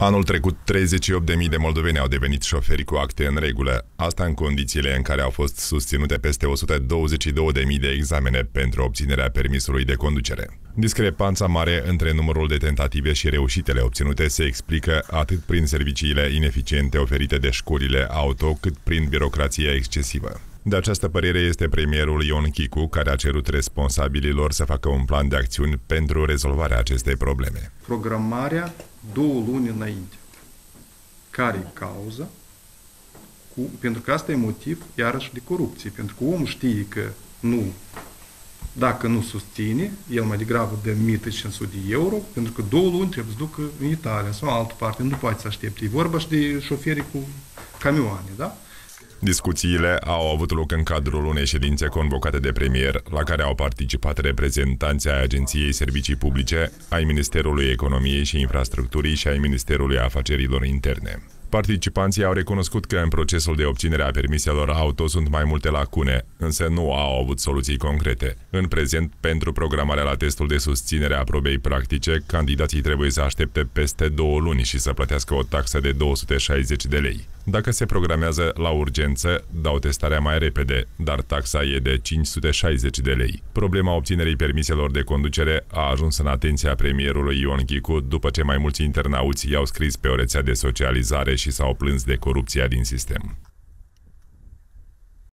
Anul trecut, 38.000 de moldoveni au devenit șoferi cu acte în regulă, asta în condițiile în care au fost susținute peste 122.000 de examene pentru obținerea permisului de conducere. Discrepanța mare între numărul de tentative și reușitele obținute se explică atât prin serviciile ineficiente oferite de școlile auto, cât prin birocrația excesivă. De această părere este premierul Ion Chicu, care a cerut responsabililor să facă un plan de acțiuni pentru rezolvarea acestei probleme. Programarea două luni înainte. Care e cauza? Cu, pentru că asta e motiv, iarăși, de corupție. Pentru că omul știe că nu, dacă nu susține, el mai degrabă de 1500 de euro, pentru că două luni trebuie să ducă în Italia sau în altă parte, nu poate să aștepte. E vorba și de șoferii cu camioane, da? Discuțiile au avut loc în cadrul unei ședințe convocate de premier, la care au participat reprezentanții ai Agenției Servicii Publice, ai Ministerului Economiei și Infrastructurii și ai Ministerului Afacerilor Interne. Participanții au recunoscut că în procesul de obținere a permiselor auto sunt mai multe lacune, însă nu au avut soluții concrete. În prezent, pentru programarea la testul de susținere a probei practice, candidații trebuie să aștepte peste două luni și să plătească o taxă de 260 de lei. Dacă se programează la urgență, dau testarea mai repede, dar taxa e de 560 de lei. Problema obținerii permiselor de conducere a ajuns în atenția premierului Ion Ghicu după ce mai mulți internauți i-au scris pe o rețea de socializare și s-au plâns de corupția din sistem.